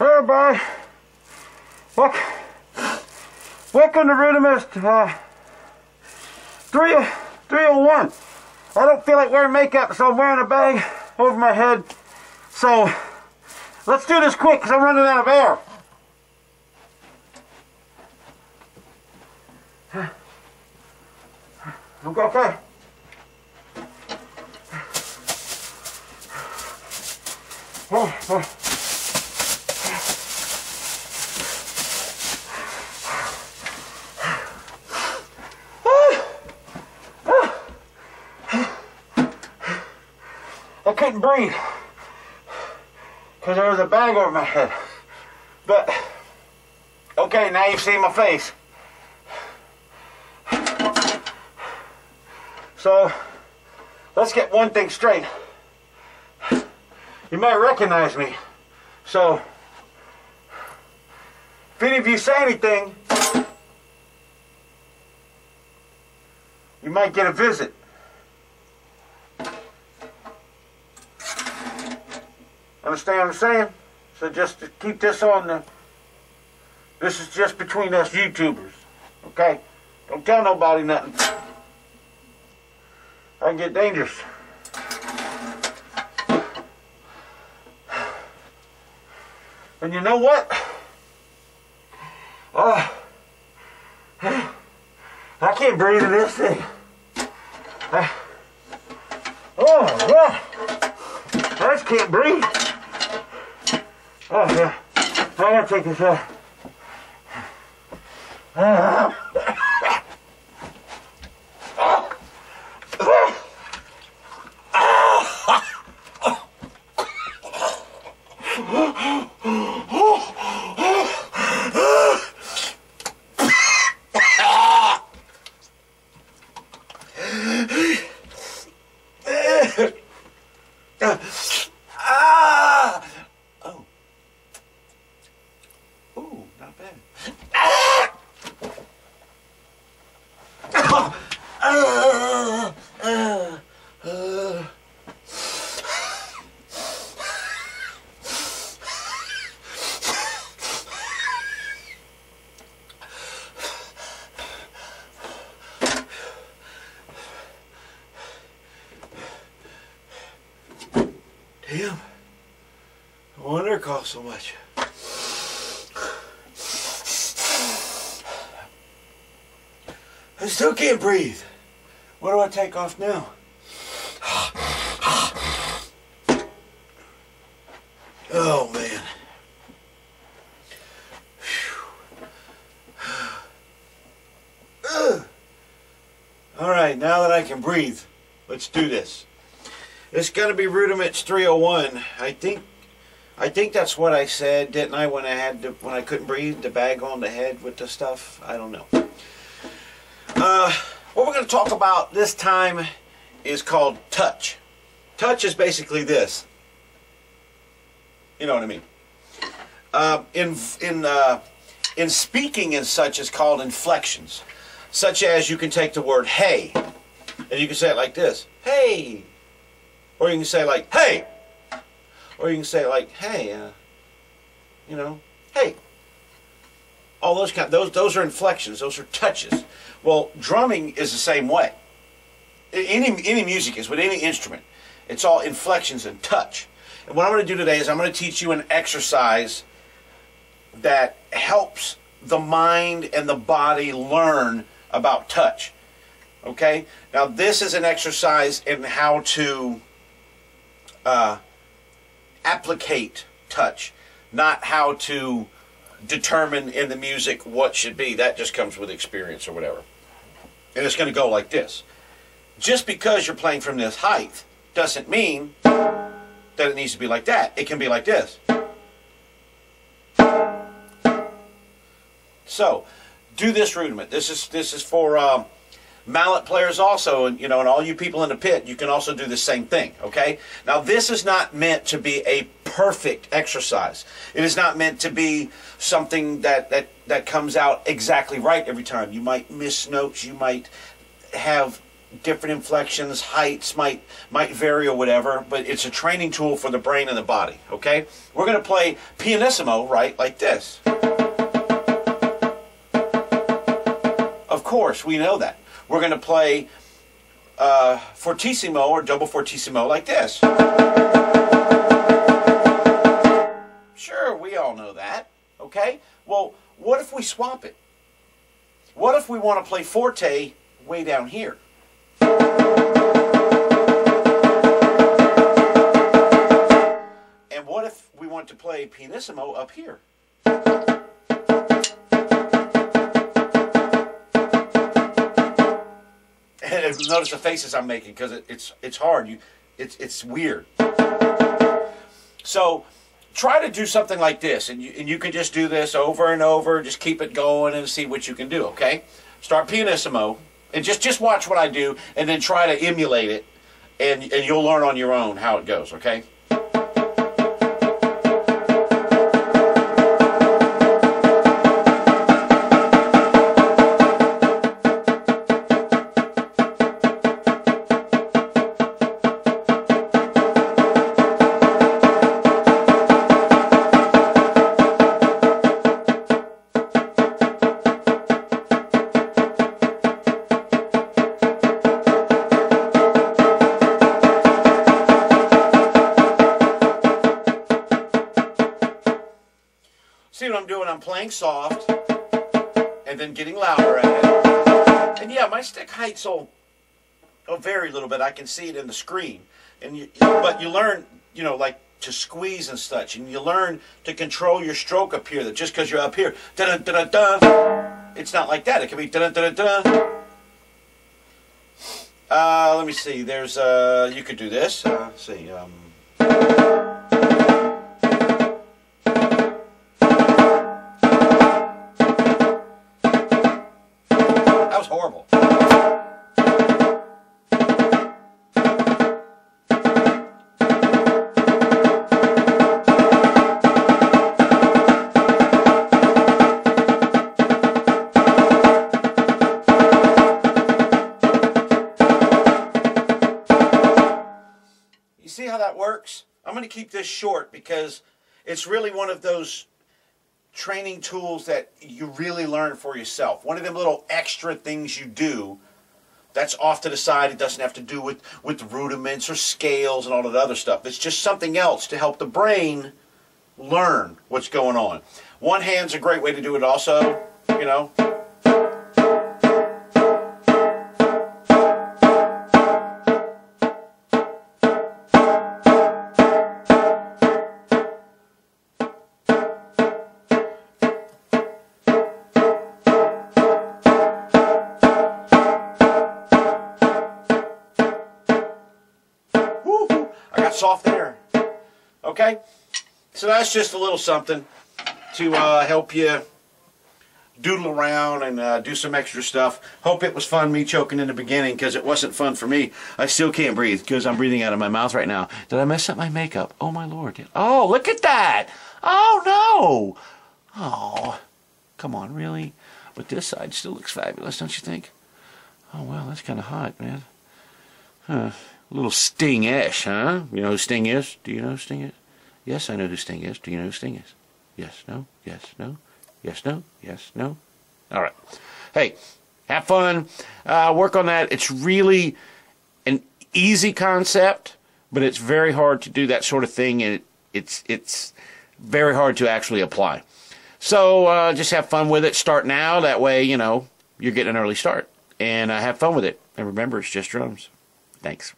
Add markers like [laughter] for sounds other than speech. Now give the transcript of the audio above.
Everybody. Welcome, welcome to Rudiments uh, 3, 301. I don't feel like wearing makeup, so I'm wearing a bag over my head. So let's do this quick because I'm running out of air. [sighs] Okay, okay. [sighs] Oh, oh. Couldn't breathe because there was a bag over my head. But, okay, now you've seen my face. So, let's get one thing straight. You might recognize me. So, if any of you say anything, you might get a visit. Understand what I'm saying? So just to keep this on the. This is just between us YouTubers, okay? Don't tell nobody nothing. I can get dangerous. And you know what? Oh, [sighs] I can't breathe in this thing. [sighs] Oh, yeah. I just can't breathe. Oh, yeah. I gotta take this off. Ah! Oh. Ooh, not bad. Damn. No wonder it costs so much. I still can't breathe. What do I take off now? Oh man. All right, now that I can breathe, let's do this. It's going to be Rudiments 301. I think I think that's what I said, didn't I, when I had to, when I couldn't breathe, the bag on the head with the stuff? I don't know. Uh, what we're going to talk about this time is called touch. Touch is basically this. You know what I mean? Uh, in in uh, in speaking and such is called inflections, such as you can take the word "hey" and you can say it like this: "Hey," or you can say like "hey," or you can say like "hey," uh, you know, "hey." All those kind those those are inflections. Those are touches. Well, drumming is the same way. Any any music is with any instrument. It's all inflections and touch. And what I'm going to do today is I'm going to teach you an exercise that helps the mind and the body learn about touch. Okay? Now, this is an exercise in how to uh, applicate touch, not how to determine in the music what should be. That just comes with experience or whatever. And it's going to go like this. Just because you're playing from this height doesn't mean that it needs to be like that. It can be like this. So, do this rudiment. This is this is for um, mallet players also, and you know, and all you people in the pit. You can also do the same thing. Okay. Now, this is not meant to be a perfect exercise. It is not meant to be something that that that comes out exactly right every time. You might miss notes. You might have different inflections, heights might might vary or whatever, but it's a training tool for the brain and the body. Okay, we're going to play pianissimo, right, like this. Of course, we know that. We're going to play uh, fortissimo or double fortissimo like this. We swap it? What if we want to play forte way down here? And what if we want to play pianissimo up here? And notice the faces I'm making because it, it's it's hard. You, it's it's weird. So try to do something like this, and you and you can just do this over and over. Just keep it going and see what you can do. Okay, start pianissimo, and just just watch what I do, and then try to emulate it, and and you'll learn on your own how it goes. Okay. I'm playing soft and then getting louder at it. And yeah, my stick height's will, will vary a little bit. I can see it in the screen. And you, but you learn, you know, like to squeeze and such, and you learn to control your stroke up here. That just because you're up here, da da da da, it's not like that. It can be da da da da. Uh, let me see. There's uh, you could do this. Uh, see. Um, horrible. You see how that works? I'm going to keep this short because it's really one of those training tools that you really learn for yourself. One of them little extra things you do that's off to the side. It doesn't have to do with, with rudiments or scales and all the other stuff. It's just something else to help the brain learn what's going on. One hand's a great way to do it also, you know. Soft there. Okay? So that's just a little something to uh, help you doodle around and uh, do some extra stuff. Hope it was fun me choking in the beginning because it wasn't fun for me. I still can't breathe because I'm breathing out of my mouth right now. Did I mess up my makeup? Oh my lord. Oh, look at that. Oh no. Oh, come on, really? But this side still looks fabulous, don't you think? Oh well, that's kind of hot, man. Huh. A little Sting-ish, huh? You know who Sting is? Do you know who Sting is? Yes, I know who Sting is. Do you know who Sting is? Yes, no, yes, no, yes, no, yes, no. All right. Hey, have fun. Uh, work on that. It's really an easy concept, but it's very hard to do that sort of thing, and it, it's it's very hard to actually apply. So uh, just have fun with it. Start now. That way, you know, you're getting an early start. And uh, have fun with it. And remember, it's just drums. Thanks.